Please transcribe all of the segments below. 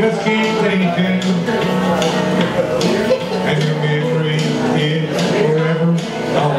just keep thinking. And your misery it forever. On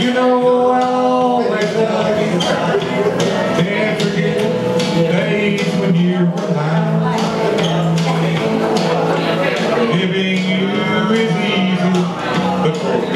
You know I always love you Can't forget the days when you were alive Giving you is easy But